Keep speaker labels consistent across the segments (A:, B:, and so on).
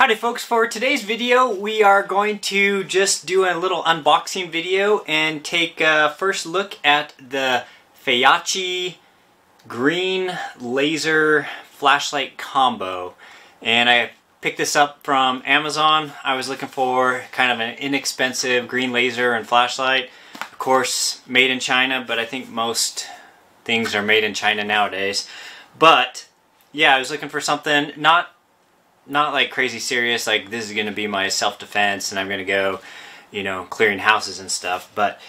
A: Howdy folks, for today's video we are going to just do a little unboxing video and take a first look at the Feyachi green laser flashlight combo. And I picked this up from Amazon. I was looking for kind of an inexpensive green laser and flashlight. Of course, made in China, but I think most things are made in China nowadays. But yeah, I was looking for something not not like crazy serious, like this is going to be my self-defense and I'm going to go, you know, clearing houses and stuff. But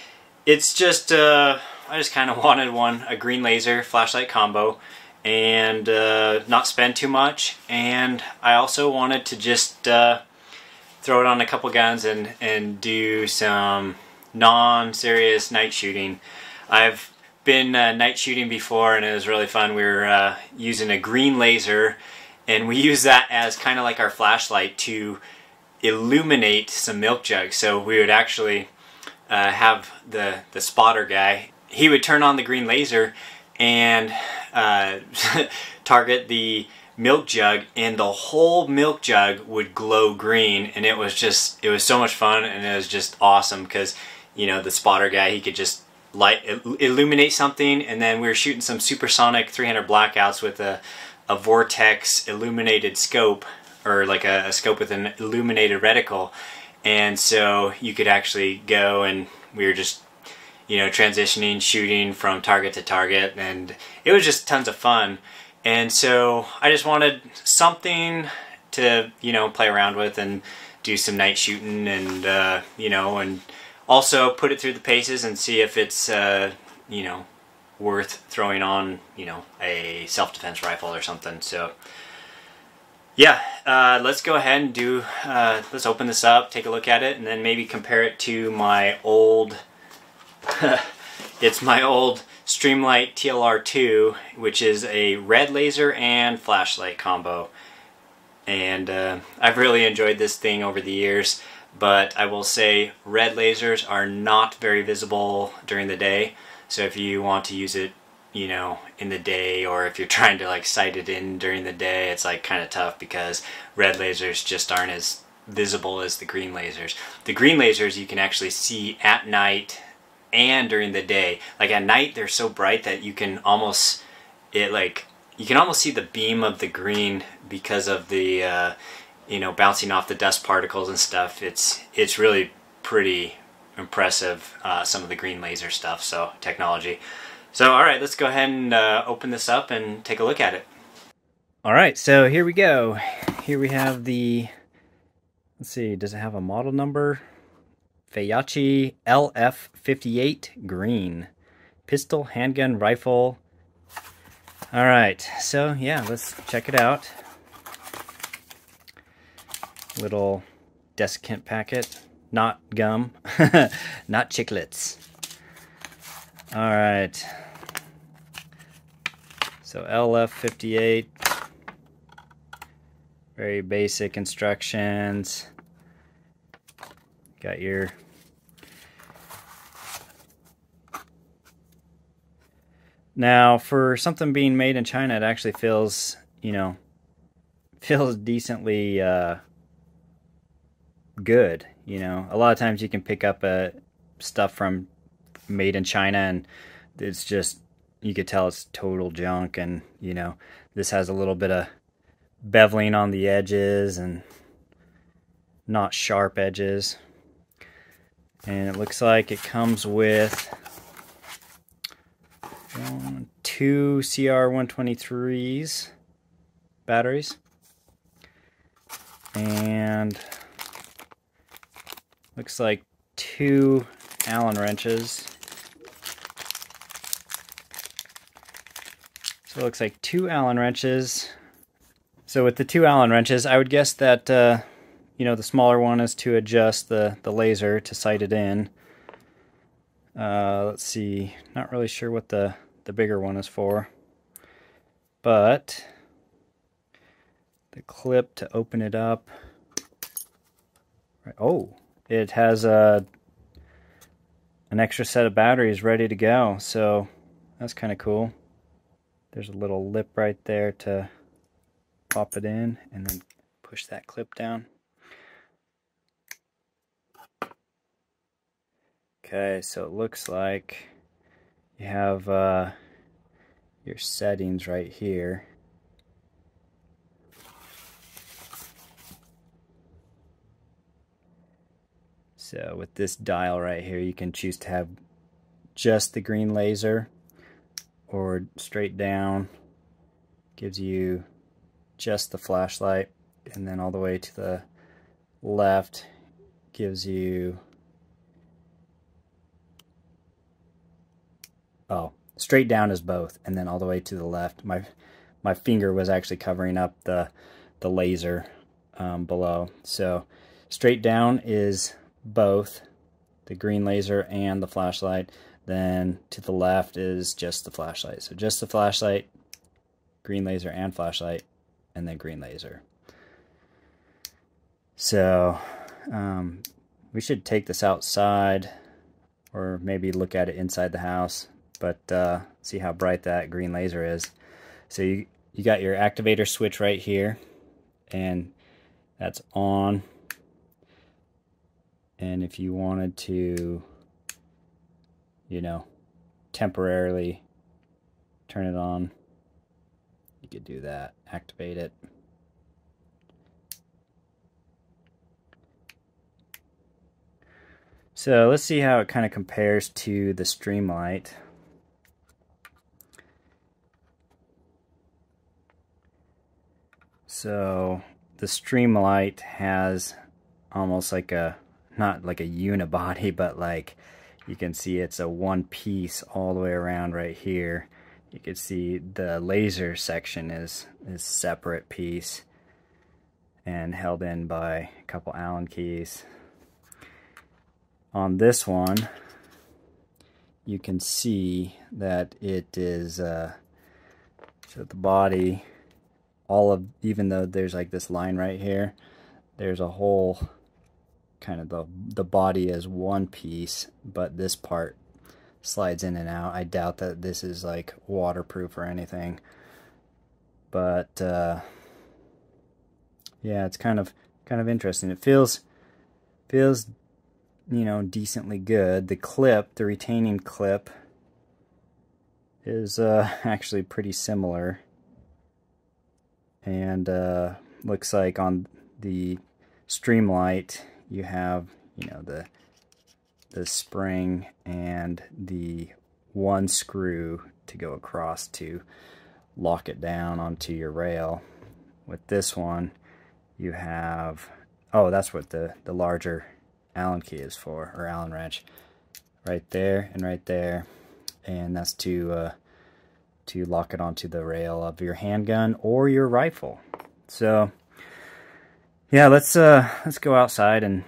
A: it's just, uh, I just kind of wanted one, a green laser flashlight combo and uh, not spend too much. And I also wanted to just uh, throw it on a couple guns and, and do some non-serious night shooting. I've been uh, night shooting before and it was really fun. We were uh, using a green laser and we use that as kind of like our flashlight to illuminate some milk jugs. So we would actually uh, have the, the spotter guy, he would turn on the green laser and uh, target the milk jug and the whole milk jug would glow green and it was just it was so much fun and it was just awesome because you know the spotter guy he could just light illuminate something and then we were shooting some supersonic 300 blackouts with a a vortex illuminated scope or like a, a, scope with an illuminated reticle. And so you could actually go and we were just you know transitioning shooting from target to target and it was just tons of fun. And so I just wanted something to you know play around with and do some night shooting and uh, you know and also put it through the paces and see if it's uh, you know worth throwing on, you know, a self-defense rifle or something. So, yeah, uh, let's go ahead and do, uh, let's open this up, take a look at it, and then maybe compare it to my old, it's my old Streamlight TLR2, which is a red laser and flashlight combo. And uh, I've really enjoyed this thing over the years, but I will say red lasers are not very visible during the day. So if you want to use it, you know, in the day or if you're trying to like sight it in during the day, it's like kind of tough because red lasers just aren't as visible as the green lasers. The green lasers you can actually see at night and during the day. Like at night they're so bright that you can almost it like you can almost see the beam of the green because of the uh, you know bouncing off the dust particles and stuff. It's it's really pretty impressive, uh, some of the green laser stuff, so technology. So all right, let's go ahead and uh, open this up and take a look at it. All right, so here we go. Here we have the, let's see, does it have a model number? Feyachi LF58 green. Pistol, handgun, rifle. All right, so yeah, let's check it out. Little desiccant packet not gum, not chiclets. All right. So LF58, very basic instructions. Got your Now, for something being made in China, it actually feels, you know, feels decently uh, good. You know, a lot of times you can pick up uh, stuff from made in China and it's just you could tell it's total junk and you know this has a little bit of beveling on the edges and not sharp edges. And it looks like it comes with one, two CR123s batteries. And Looks like two Allen wrenches. So it looks like two Allen wrenches. So with the two Allen wrenches, I would guess that, uh, you know, the smaller one is to adjust the, the laser to sight it in. Uh, let's see, not really sure what the, the bigger one is for. But the clip to open it up. Right, oh, it has a an extra set of batteries ready to go. So that's kind of cool. There's a little lip right there to pop it in and then push that clip down. Okay, so it looks like you have uh, your settings right here. So with this dial right here, you can choose to have just the green laser or straight down. Gives you just the flashlight. And then all the way to the left gives you oh straight down is both. And then all the way to the left my my finger was actually covering up the the laser um, below. So straight down is both the green laser and the flashlight. Then to the left is just the flashlight. So just the flashlight, green laser and flashlight, and then green laser. So um, we should take this outside or maybe look at it inside the house, but uh, see how bright that green laser is. So you, you got your activator switch right here, and that's on and if you wanted to you know temporarily turn it on you could do that. Activate it. So let's see how it kind of compares to the Streamlight so the Streamlight has almost like a not like a unibody, but like you can see it's a one piece all the way around right here. You can see the laser section is is separate piece and held in by a couple Allen keys. On this one, you can see that it is uh, so the body, all of even though there's like this line right here, there's a whole kind of the, the body as one piece, but this part slides in and out. I doubt that this is like waterproof or anything. But uh, yeah, it's kind of kind of interesting. It feels feels you know decently good. The clip, the retaining clip, is uh, actually pretty similar, and uh, looks like on the Streamlight you have, you know, the the spring and the one screw to go across to lock it down onto your rail. With this one, you have, oh, that's what the, the larger Allen key is for, or Allen wrench. Right there and right there. And that's to, uh, to lock it onto the rail of your handgun or your rifle. So, yeah, let's uh, let's go outside and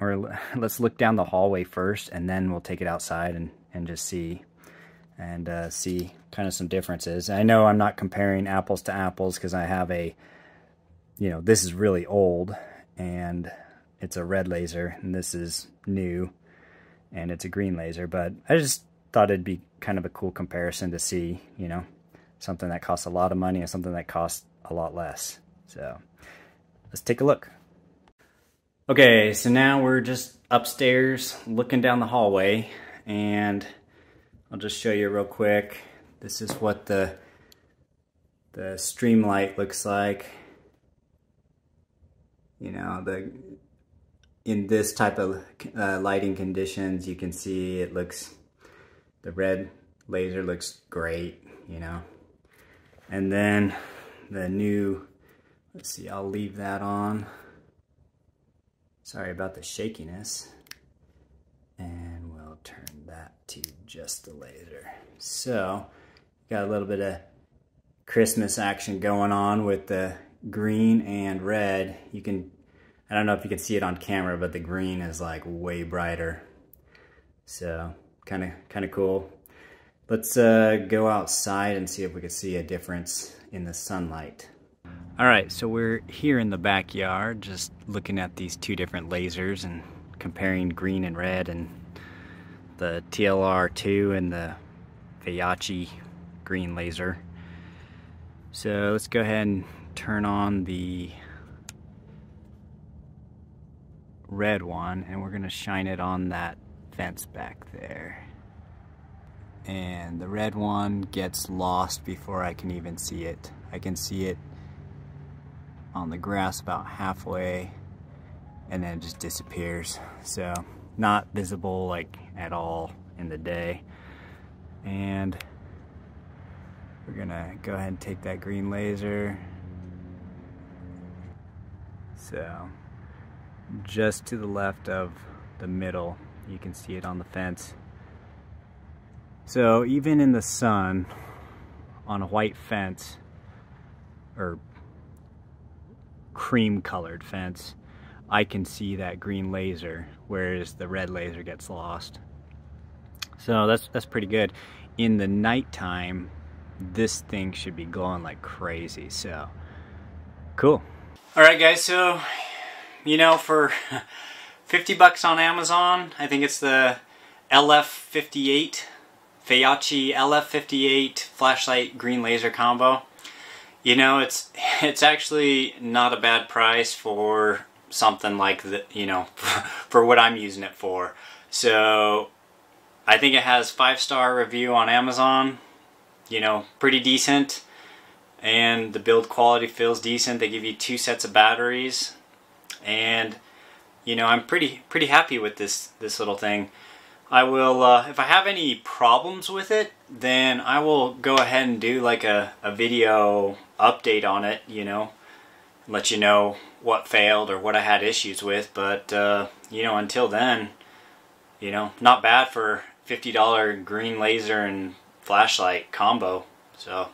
A: or let's look down the hallway first, and then we'll take it outside and and just see and uh, see kind of some differences. I know I'm not comparing apples to apples because I have a, you know, this is really old and it's a red laser, and this is new and it's a green laser. But I just thought it'd be kind of a cool comparison to see, you know, something that costs a lot of money and something that costs a lot less. So. Let's take a look. Okay, so now we're just upstairs looking down the hallway and I'll just show you real quick. This is what the the Streamlight looks like. You know, the in this type of uh, lighting conditions, you can see it looks, the red laser looks great, you know. And then the new Let's see, I'll leave that on. Sorry about the shakiness. And we'll turn that to just the laser. So, got a little bit of Christmas action going on with the green and red. You can, I don't know if you can see it on camera, but the green is like way brighter. So, kind of kind of cool. Let's uh, go outside and see if we can see a difference in the sunlight. All right, so we're here in the backyard just looking at these two different lasers and comparing green and red and the TLR2 and the Feyachi green laser. So let's go ahead and turn on the red one and we're gonna shine it on that fence back there. And the red one gets lost before I can even see it. I can see it on the grass about halfway and then it just disappears. So not visible like at all in the day. And we're gonna go ahead and take that green laser. So just to the left of the middle, you can see it on the fence. So even in the sun, on a white fence, or cream colored fence, I can see that green laser, whereas the red laser gets lost. So that's, that's pretty good. In the nighttime, this thing should be glowing like crazy, so cool. All right guys, so, you know, for 50 bucks on Amazon, I think it's the LF58, Feyachi LF58 flashlight green laser combo. You know, it's it's actually not a bad price for something like the, you know, for what I'm using it for. So I think it has five star review on Amazon. You know, pretty decent. And the build quality feels decent. They give you two sets of batteries. And you know, I'm pretty pretty happy with this this little thing. I will, uh, if I have any problems with it, then I will go ahead and do like a, a video update on it, you know, let you know what failed or what I had issues with. But, uh, you know, until then, you know, not bad for $50 green laser and flashlight combo. So,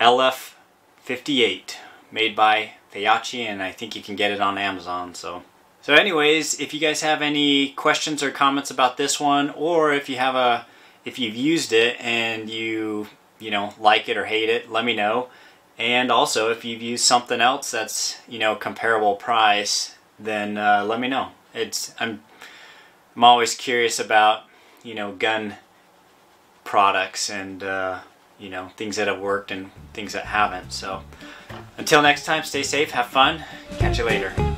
A: LF58, made by Feyachi, and I think you can get it on Amazon. So, so anyways, if you guys have any questions or comments about this one, or if you have a, if you've used it and you, you know, like it or hate it, let me know. And also, if you've used something else that's, you know, comparable price, then uh, let me know. It's, I'm, I'm always curious about, you know, gun products and, uh, you know, things that have worked and things that haven't. So until next time, stay safe, have fun, catch you later.